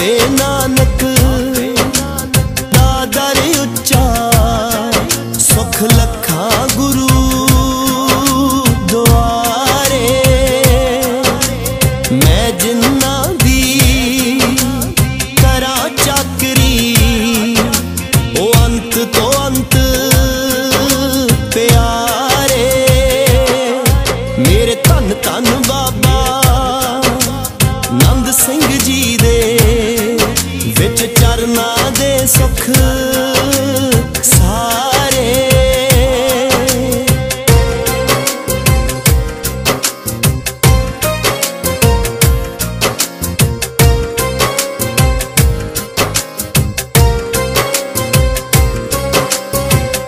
ਬਾਬੇ ਨਾਨਕ ਦਾ ਦਰ ਉੱਚਾ ਸੁਖ ਲੱਖਾਂ ਸੁਖ ਸਾਰੇ।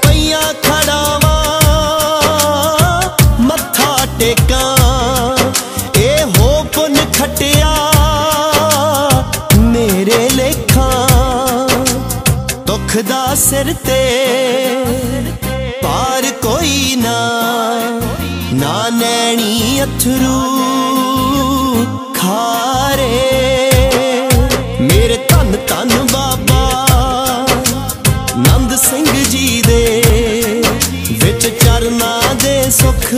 ਪਈਆਂ ਖੜਾਵਾ ਮੱਥਾ ਟੇਕਾਂ। ਦੁੱਖ ਦਾ ਸਿਰ ਤੇ ਪਾਰ ਕੋਈ ਨਾ ਨਾ ਨੈਣੀ ਅਥਰੂ ਖਾਰੇ। ਮੇਰੇ ਧੰਨ ਧੰਨ ਬਾਬਾ ਨੰਦ ਸਿੰਘ ਜੀ ਦੇ ਵਿੱਚ ਚਰਨਾਂ ਦੇ ਸੁਖ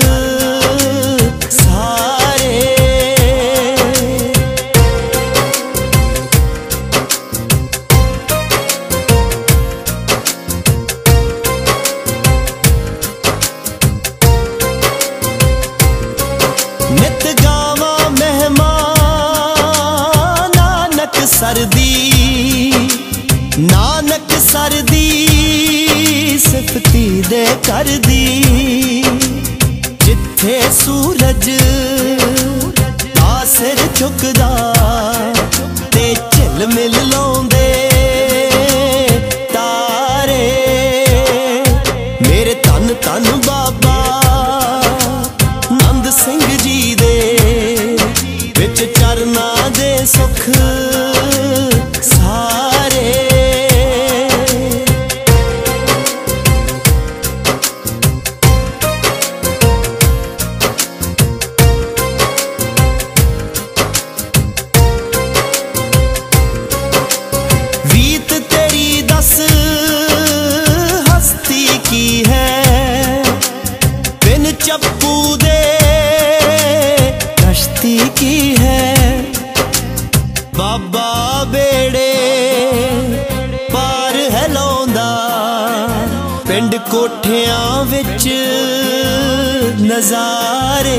ਸਰਦੀ, ਨਾਨਕ ਸਰਦੀ, ਸਿਫਤੀ ਦੇ ਕਰਦੀ। ਜਿੱਥੇ ਸੂਰਜ ਆਸਰ ਝੁਕਦਾ, ਤੇ ਝਿਲ ਮਿਲ ਲਾਉਂਦੇ। ਤਾਰੇ, ਮੇਰੇ ਤਨ ਤਨ ਬਾਬਾ, ਨੰਦ ਸਿੰਘ ਜੀ ਦੇ, ਵਿੱਚ ਚਰਨਾਂ ਦੇ ਸੁਖ ਬਿਨ ਚੱਪੂ ਦੇ ਕਸ਼ਤੀ ਕੀ ਹੈ ਬਾਬਾ ਬੇੜੇ ਪਾਰ ਹੈ ਲਾਉਂਦਾ ਪਿੰਡ ਕੋਠਿਆਂ ਵਿੱਚ ਨਜ਼ਾਰੇ